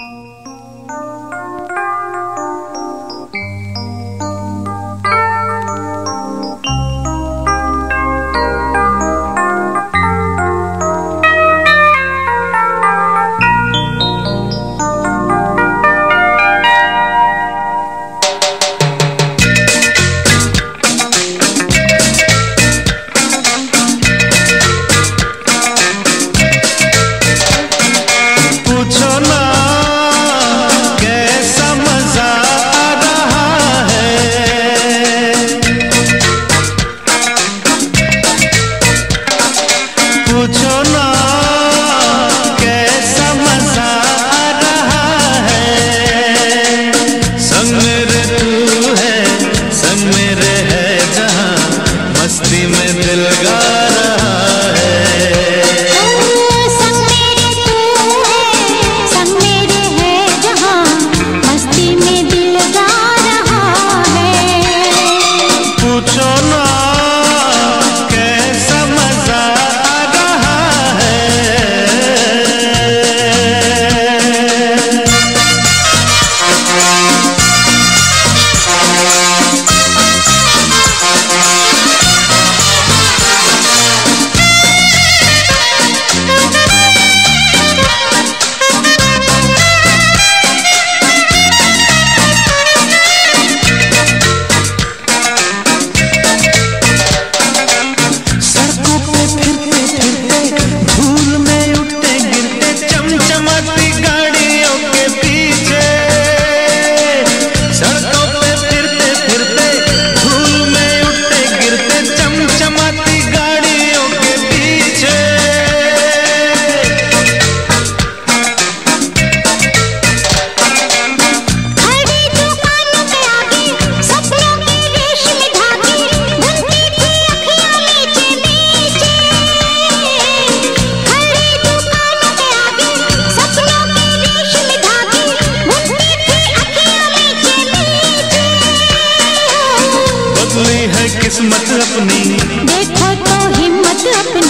Oh. है समय किस्मत अपनी। देखो तो हिम्मत अपनी।